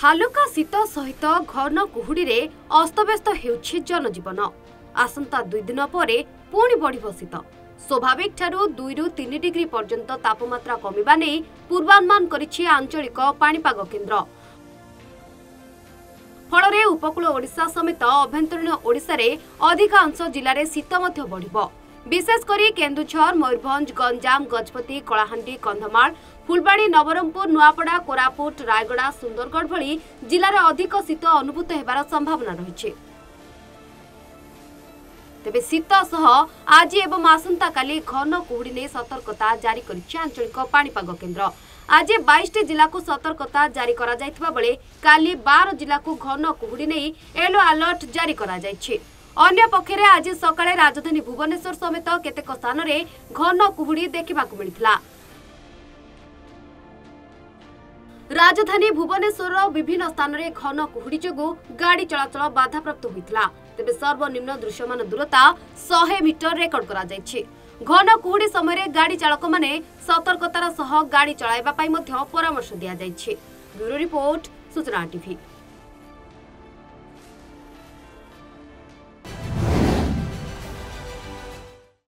ହାଲୁକା ଶୀତ ସହିତ ଘନ କୁହୁଡ଼ିରେ ଅସ୍ତବ୍ୟସ୍ତ ହେଉଛି ଜନଜୀବନ। ଆସନ୍ତା ଦୁଇ ଦିନ ପରେ ପୁଣି ବଢ଼ିବ ଶୀତ। ସ୍ୱାଭାବିକ ଠାରୁ ଦୁଇରୁ ତିନି ଡିଗ୍ରୀ ପର୍ଯ୍ୟନ୍ତ ତାପମାତ୍ରା କମିବା ନେଇ ପୂର୍ବାନୁମାନ କରିଛି ଆଞ୍ଚଳିକ ପାଣିପାଗ କେନ୍ଦ୍ର। ଫଳରେ ଉପକୂଳ ଓଡ଼ିଶା ସମେତ ଅଭ୍ୟନ୍ତରୀଣ ଓଡ଼ିଶାରେ ଅଧିକାଂଶ ଜିଲ୍ଲାରେ ଶୀତ ମଧ୍ୟ ବଢ଼ିବ। ବିଶେଷ କରି କେନ୍ଦୁଝର ମୟୂରଭଞ୍ଜ ଗଞ୍ଜାମ ଗଜପତି କଳାହାଣ୍ଡି କନ୍ଧମାଳ ଫୁଲବାଣୀ ନବରଙ୍ଗପୁର ନୂଆପଡ଼ା କୋରାପୁଟ ରାୟଗଡ଼ା ସୁନ୍ଦରଗଡ଼ ଭଳି ଜିଲ୍ଲାରେ ଅଧିକ ଶୀତ ଅନୁଭୂତ ହେବାର ସମ୍ଭାବନା ରହିଛି। ତେବେ ଶୀତ ସହ ଆଜି ଏବଂ ଆସନ୍ତାକାଲି ଘନ କୁହୁଡ଼ି ନେଇ ସତର୍କତା ଜାରି କରିଛି ଆଞ୍ଚଳିକ ପାଣିପାଗ କେନ୍ଦ୍ର। ଆଜି ବାଇଶଟି ଜିଲ୍ଲାକୁ ସତର୍କତା ଜାରି କରାଯାଇଥିବା ବେଳେ କାଲି ବାର ଜିଲ୍ଲାକୁ ଘନ କୁହୁଡ଼ି ନେଇ ୟେଲୋ ଆଲର୍ଟ ଜାରି କରାଯାଇଛି। ଅନ୍ୟପକ୍ଷରେ ଆଜି ସକାଳେ ରାଜଧାନୀ ଭୁବନେଶ୍ୱର ସମେତ କେତେକ ସ୍ଥାନରେ ଘନ କୁହୁଡ଼ି ଦେଖିବାକୁ ମିଳିଥିଲା। ରାଜଧାନୀ ଭୁବନେଶ୍ୱରର ବିଭିନ୍ନ ସ୍ଥାନରେ ଘନ କୁହୁଡ଼ି ଯୋଗୁଁ ଗାଡ଼ି ଚଳାଚଳ ବାଧାପ୍ରାପ୍ତ ହୋଇଥିଲା। ତେବେ ସର୍ବନିମ୍ନ ଦୃଶ୍ୟମାନ ଦୂରତା ଶହେ ମିଟର ରେକର୍ଡ କରାଯାଇଛି। ଘନ କୁହୁଡ଼ି ସମୟରେ ଗାଡ଼ି ଚାଳକମାନେ ସତର୍କତାର ସହ ଗାଡ଼ି ଚଳାଇବା ପାଇଁ ମଧ୍ୟ ପରାମର୍ଶ ଦିଆଯାଇଛି। ବ୍ୟୁରୋ ରିପୋର୍ଟ ସୂଚନା ଟିଭି।